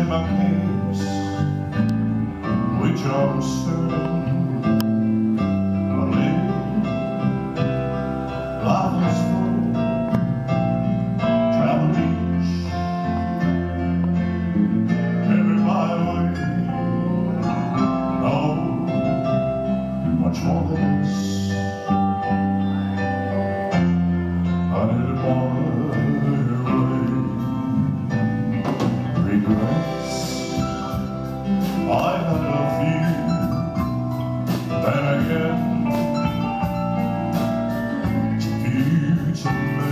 my case, which I'm certain I live. Life is full, travel each, every byway. Oh, much more than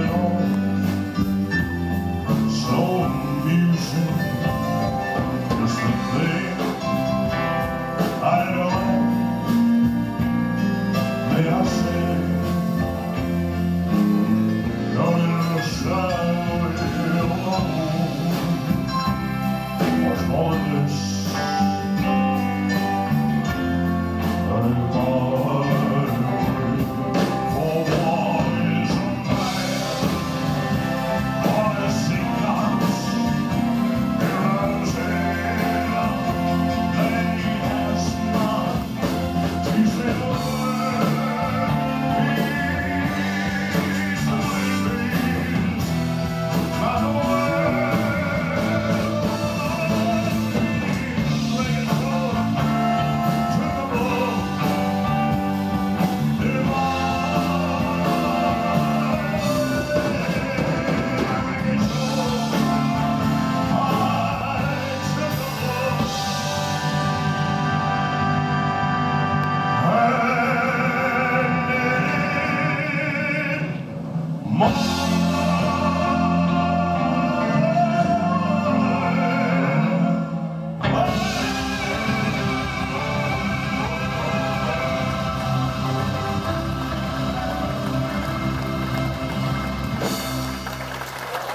Oh. Monster.